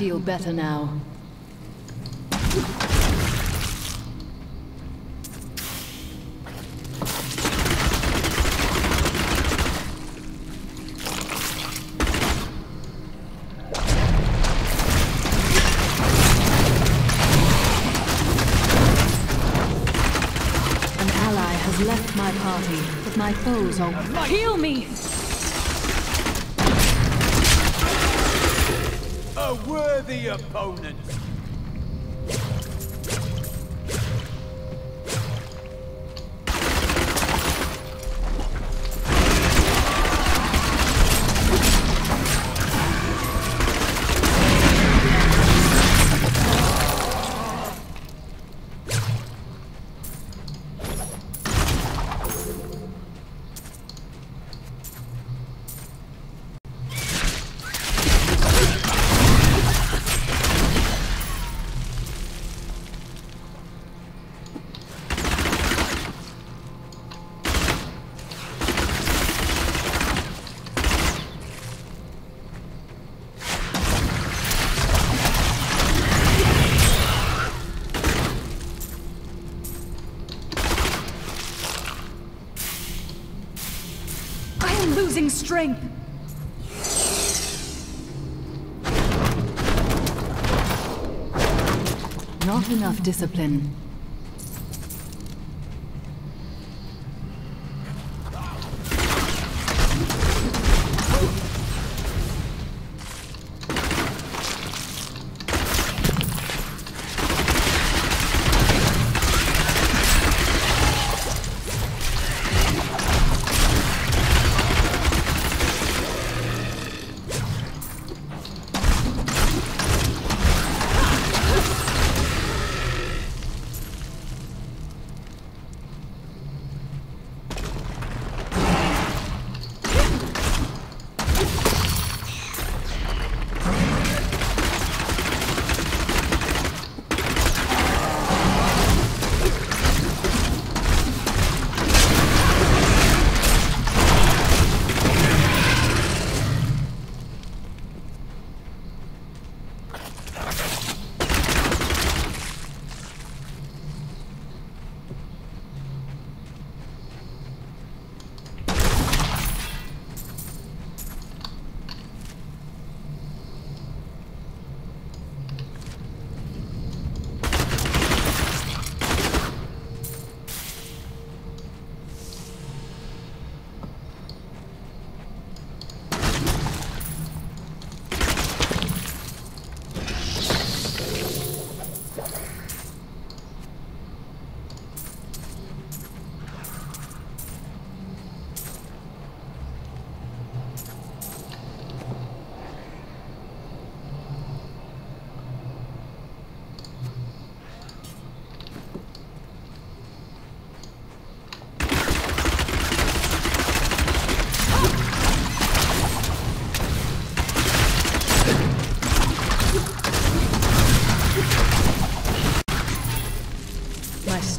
Feel better now. An ally has left my party, but my foes are... Heal me! A worthy opponent. I am losing strength! Not enough discipline.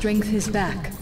Strength is back.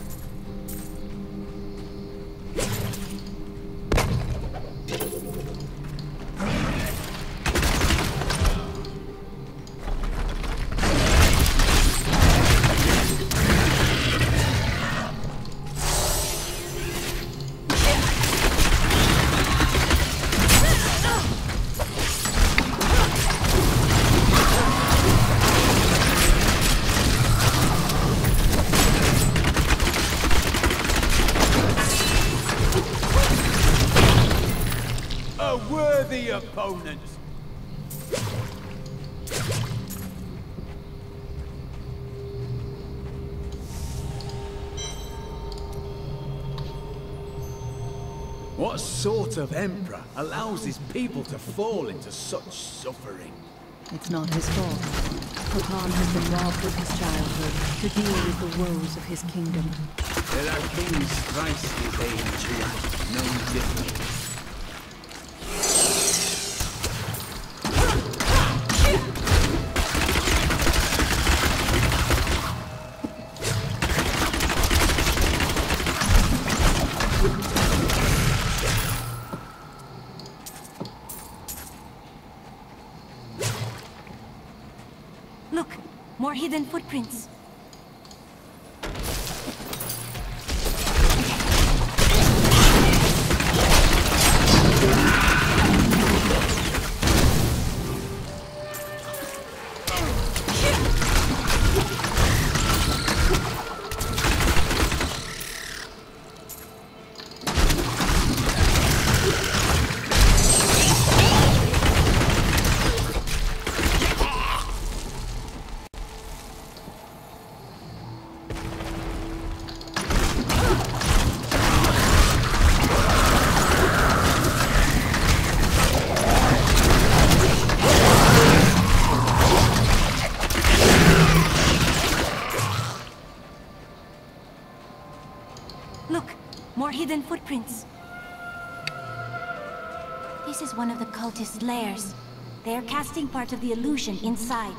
What sort of emperor allows his people to fall into such suffering? It's not his fault. Hakan has been robbed of his childhood to deal with the woes of his kingdom. There are kings thrice his age who act no different. More hidden footprints. Footprints. This is one of the cultist lairs. They are casting part of the illusion inside.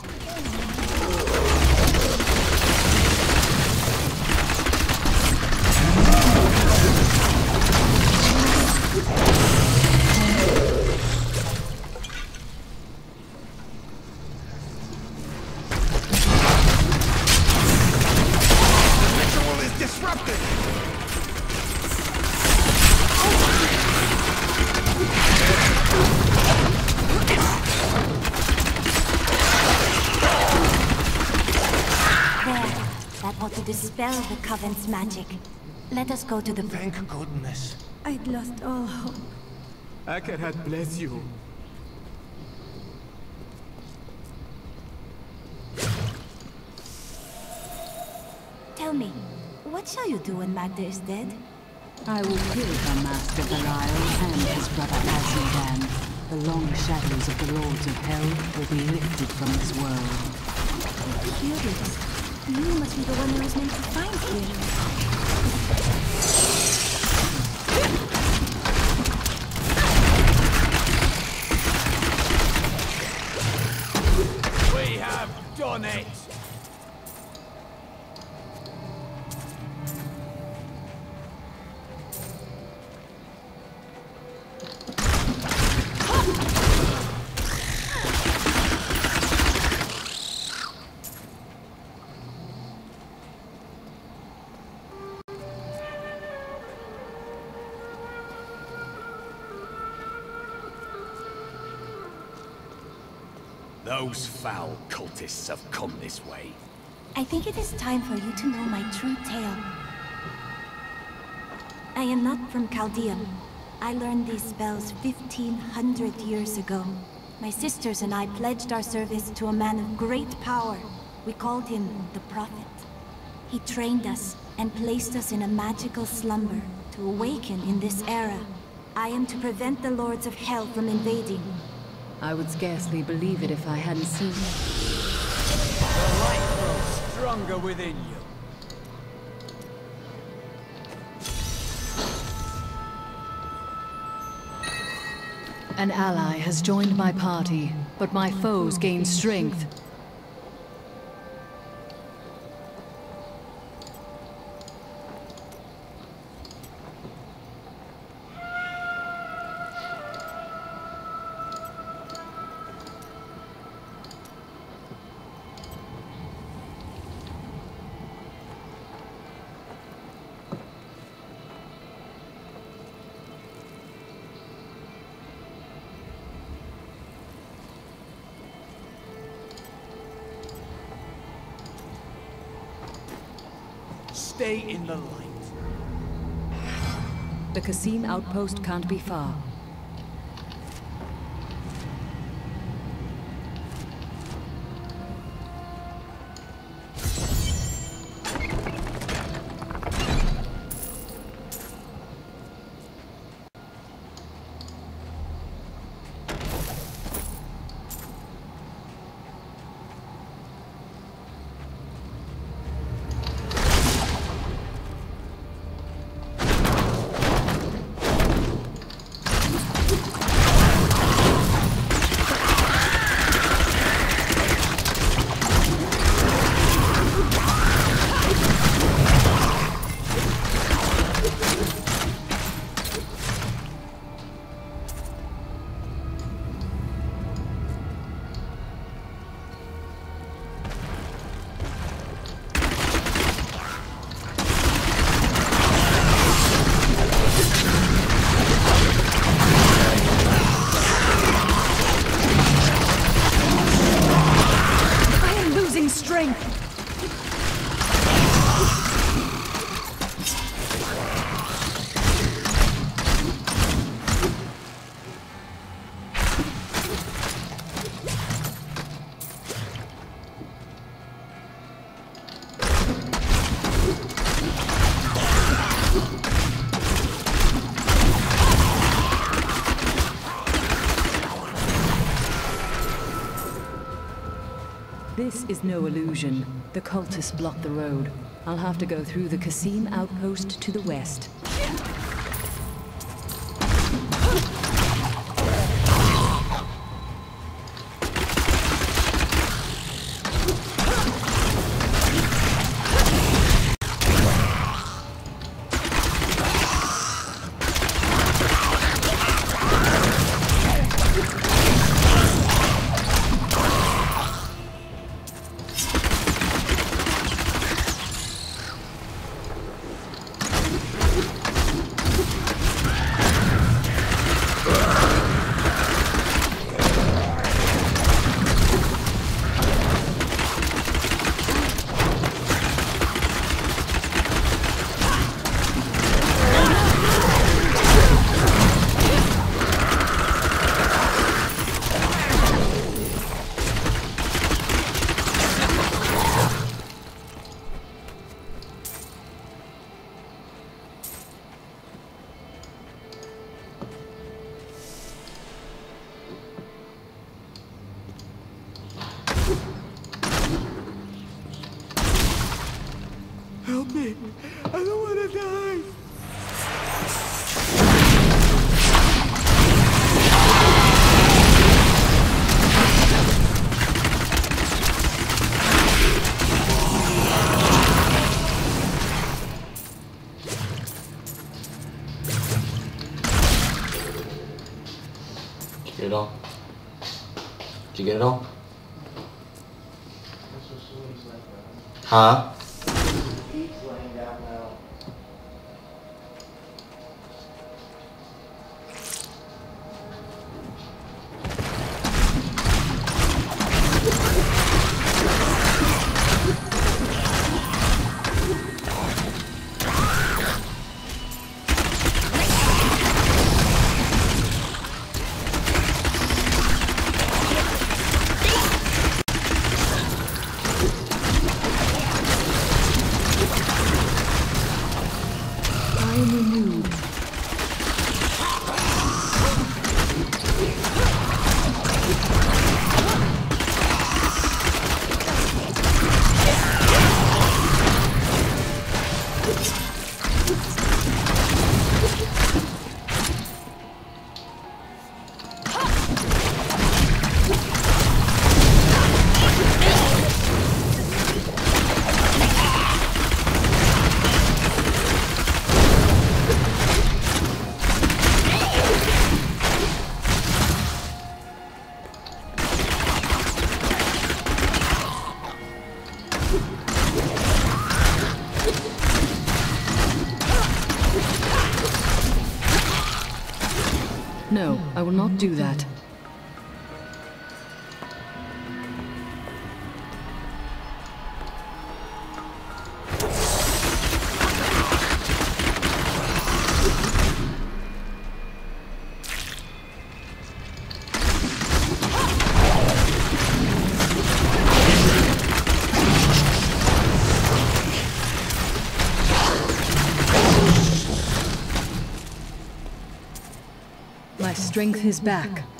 To dispel the Coven's magic. Let us go to the... Thank goodness. I'd lost all hope. Akarat bless you. Tell me, what shall you do when Maghda is dead? I will kill the Master Belial and his brother Azmodan. The long shadows of the Lords of Hell will be lifted from this world. Curious. You must be the one I was meant to find here. We have done it! Those foul cultists have come this way. I think it is time for you to know my true tale. I am not from Chaldea. I learned these spells 1500 years ago. My sisters and I pledged our service to a man of great power. We called him the Prophet. He trained us and placed us in a magical slumber to awaken in this era. I am to prevent the Lords of Hell from invading. I would scarcely believe it if I hadn't seen it. The light grows stronger within you. An ally has joined my party, but my foes gain strength. Stay in the light. The Kasim outpost can't be far. strength. No illusion. The cultists block the road. I'll have to go through the Kasim outpost to the west. Help me. I don't want to die. Get it all? Did you get it all? Huh? No, I will not do that. Strength is back.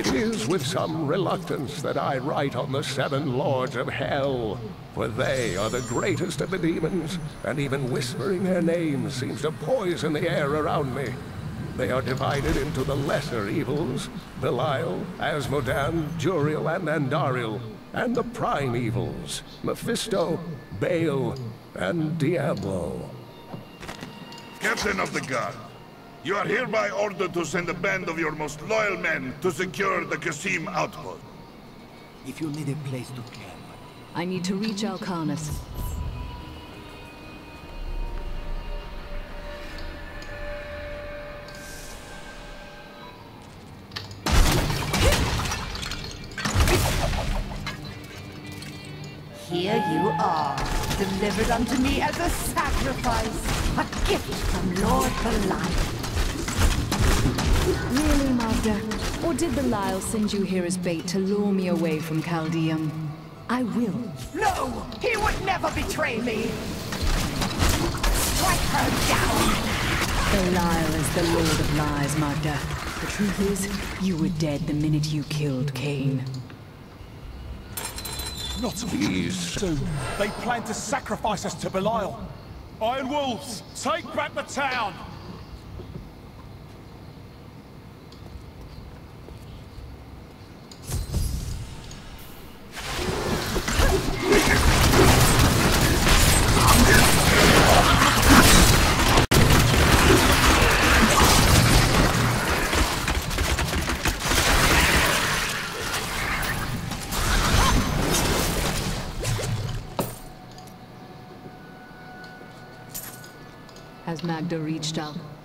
It is with some reluctance that I write on the seven lords of hell, for they are the greatest of the demons, and even whispering their names seems to poison the air around me. They are divided into the lesser evils, Belial, Azmodan, Duriel, and Andariel, and the prime evils, Mephisto, Baal, and Diablo. Captain of the Guard, you are hereby ordered to send a band of your most loyal men to secure the Kasim outpost. If you need a place to camp... I need to reach Alcarnus. Here you are, delivered unto me as a sacrifice, a gift from Lord Belial. Really, Maghda? Or did the Belial send you here as bait to lure me away from Caldeum? I will. No! He would never betray me! Strike her down! The Belial is the Lord of Lies, Maghda. The truth is, you were dead the minute you killed Cain. Not please. soon. They plan to sacrifice us to Belial. Iron Wolves, take back the town! Maghda reached Al?